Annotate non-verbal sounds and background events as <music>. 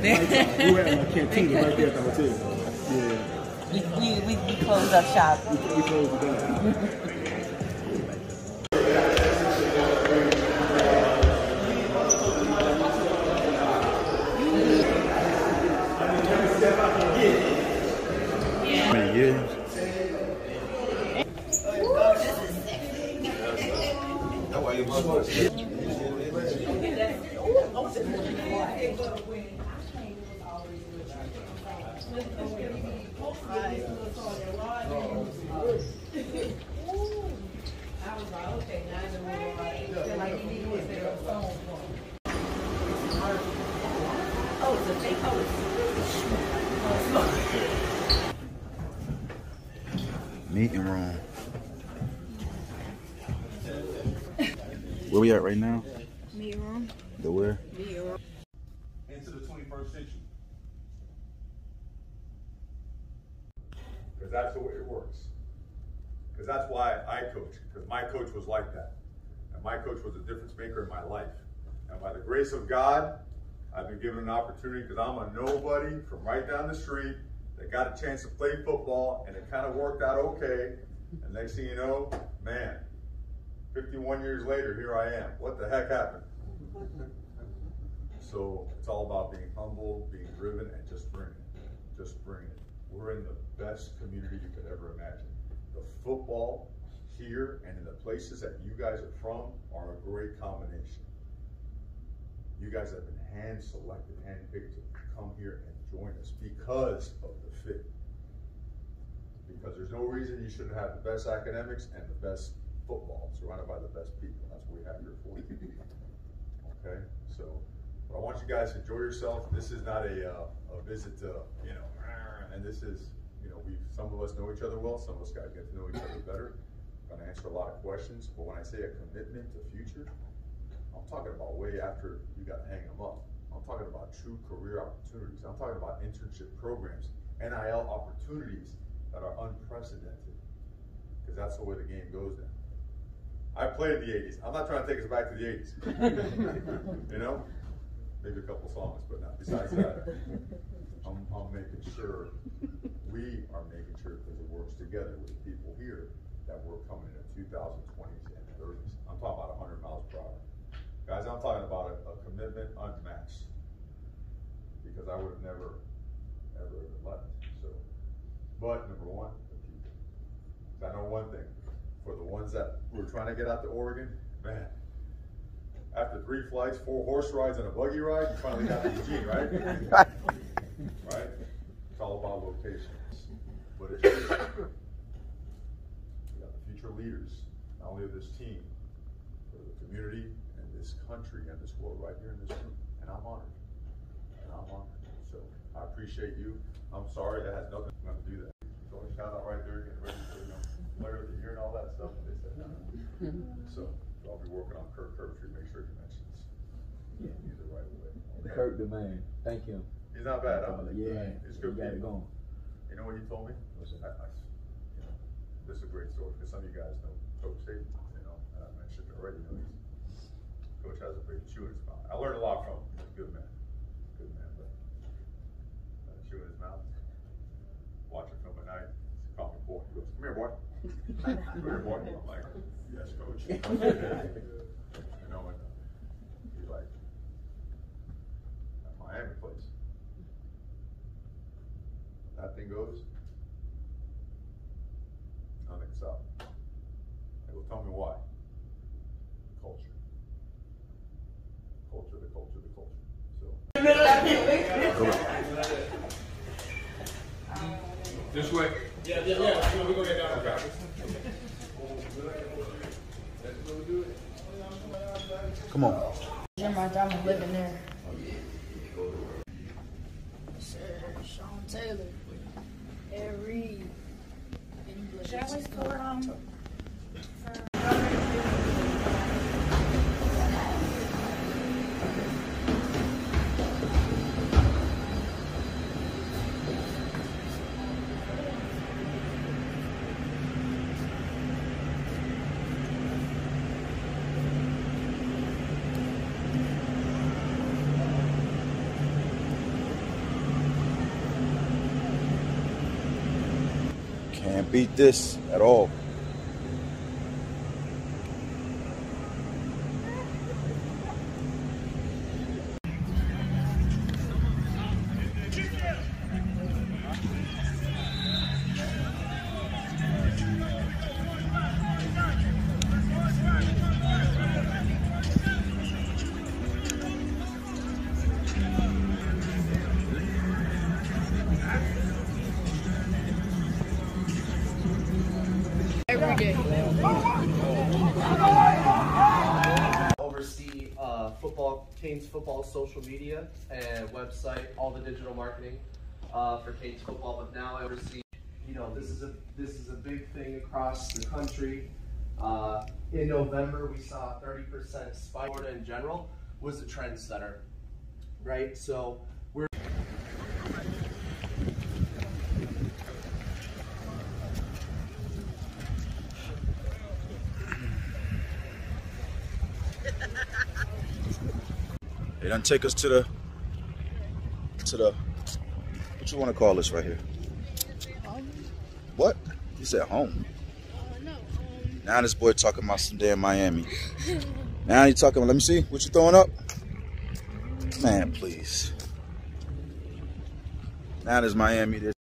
Chris <laughs> Whiteside. We were at like Cantina right there at the hotel. Yeah, We, we, we, we closed up shop. we, we closed it down. Many years. Meeting room. Where we at right now? Meeting room. The where? Meeting room. into the 21st century. Because that's the way it works. Because that's why I coach, because my coach was like that. And my coach was a difference maker in my life. And by the grace of God, I've been given an opportunity because I'm a nobody from right down the street that got a chance to play football and it kind of worked out okay. And next thing you know, man, 51 years later, here I am. What the heck happened? So it's all about being humble, being driven, and just bring it. Just bring it. We're in the best community you could ever imagine. The football here and in the places that you guys are from are a great combination. You guys have been hand selected, hand picked to come here and join us because of the fit. Because there's no reason you shouldn't have the best academics and the best football surrounded by the best people. That's what we have here for you. Okay, so but I want you guys to enjoy yourself. This is not a, uh, a visit to, you know, and this is, we some of us know each other well, some of us got to get to know each other better. I'm going to answer a lot of questions, but when I say a commitment to future, I'm talking about way after you got to hang them up. I'm talking about true career opportunities. I'm talking about internship programs, NIL opportunities that are unprecedented, because that's the way the game goes now. I played in the 80s. I'm not trying to take us back to the 80s. <laughs> you know? Maybe a couple songs, but not besides that. <laughs> I'm, I'm making sure, we are making sure because it works together with the people here that we're coming in the 2020s and 30s. I'm talking about 100 miles per hour. Guys, I'm talking about a, a commitment unmatched. Because I would have never, ever left, so. But number one, the people. I know one thing, for the ones that were trying to get out to Oregon, man, after three flights, four horse rides, and a buggy ride, you finally got to Eugene? Right? <laughs> It's all about locations. But it's true. We got the future leaders, not only of this team, but of the community and this country and this world right here in this room. And I'm honored. And I'm honored. So I appreciate you. I'm sorry that has nothing gonna do that. So a shout out right there, getting ready for, you know, player of the year and all that stuff. and They said, no. Mm-hmm. So I'll be working on Kirk Kirktree, make sure he mentions. He's the right way. okay? Kurt the man. Thank him. He's not bad, huh? Yeah, He's he good. got it going. You know what he told me? I, I, you know, this is a great story, because some of you guys know Coach Saban, you know, and I mentioned it already, you know, he's, Coach has a big chew in his mouth. I learned a lot from him, he's a good man, good man, but, uh, chew in his mouth. Watching film at night, he called me boy, he goes, come here, boy. <laughs> Come here, boy. I'm like, yes, coach. <laughs> <laughs> You know, and he's like, that Miami place. That thing goes, nothing stops. They go, tell me why. Culture. Culture, the culture, the culture. So. This way? Yeah, yeah, yeah. We go get down. Okay. Come on. Jim, my dad was living there. Sir Sean Taylor. Ed Reed. English. Should I wait for um? Can't beat this at all. Football, Canes football social media and website, all the digital marketing uh, for Canes football. But now I oversee, you know, this is a this is a big thing across the country. Uh, in November, we saw a 30% spike. Florida in general was a trendsetter, right? So They done take us to the to the what you want to call this right here? What? You said home. Now this boy talking about some damn Miami. Now he talking. Let me see what you throwing up. Man, please. Now there's Miami. There's